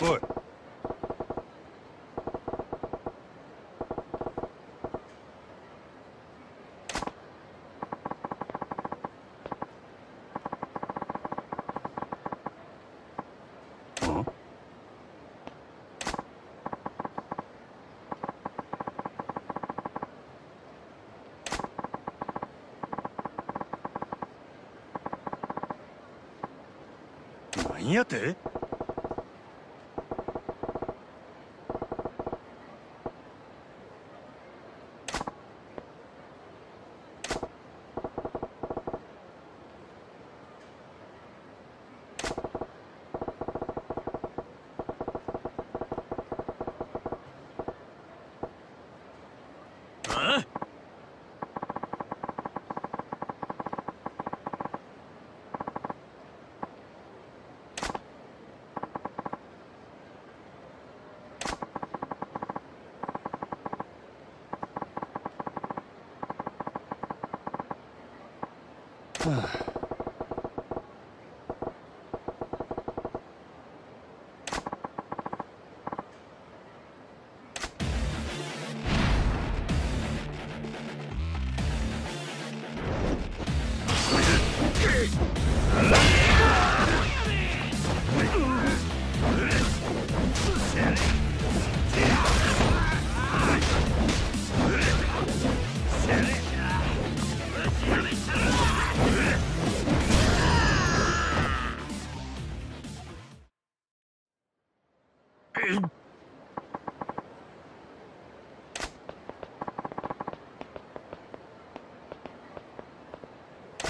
What? んやて Huh.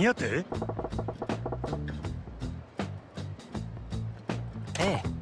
やてええ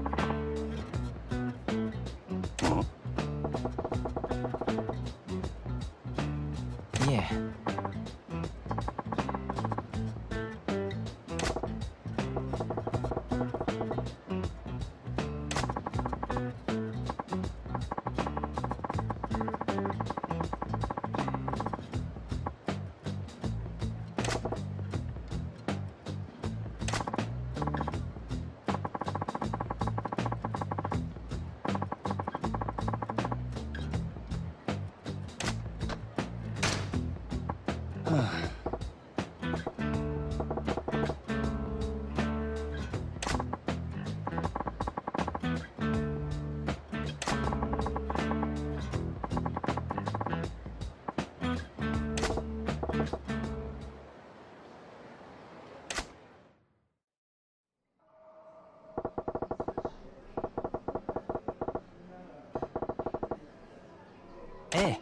e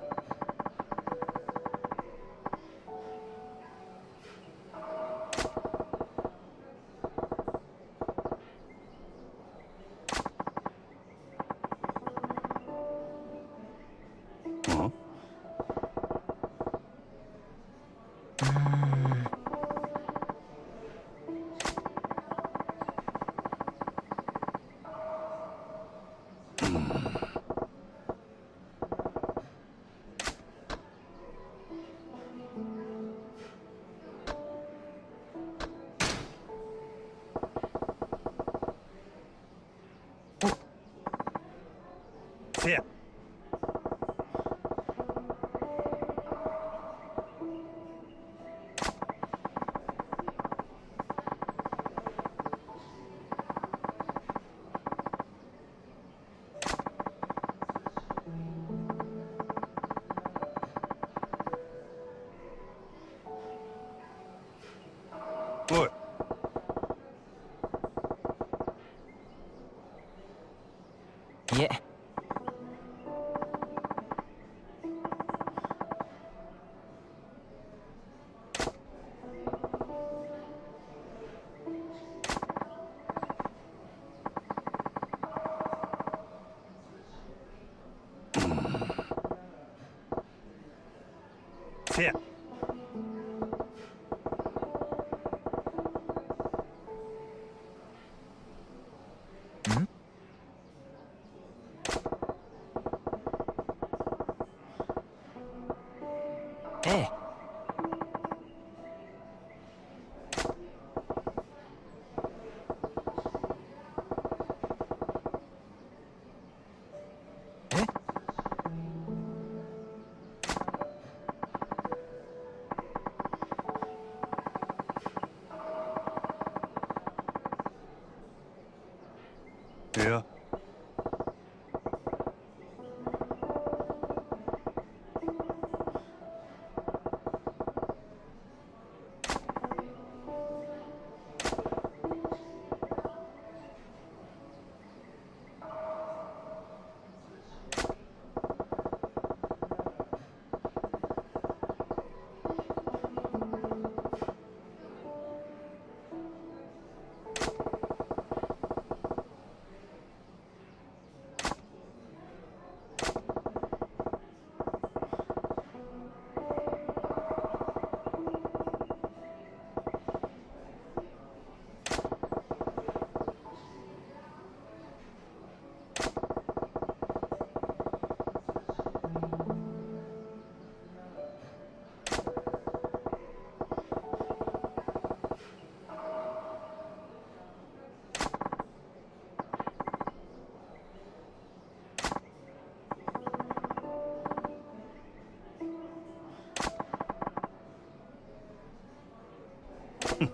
Hey. Eh, 哎！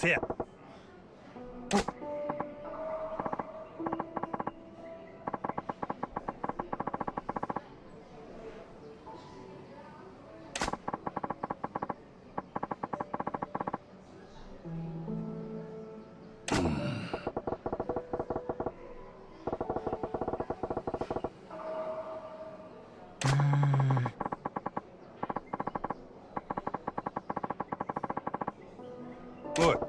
谁？Look.